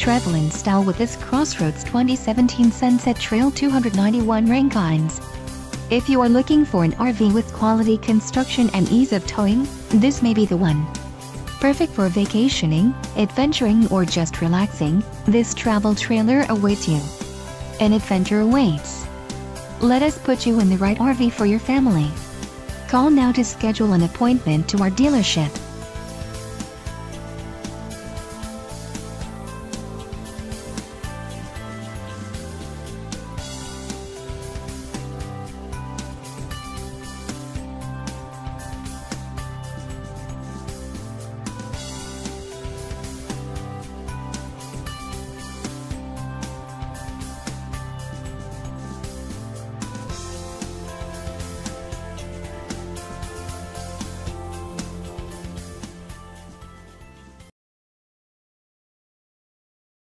Travel in style with this Crossroads 2017 Sunset Trail 291 Rankines. If you are looking for an RV with quality construction and ease of towing, this may be the one. Perfect for vacationing, adventuring or just relaxing, this travel trailer awaits you. An adventure awaits. Let us put you in the right RV for your family. Call now to schedule an appointment to our dealership.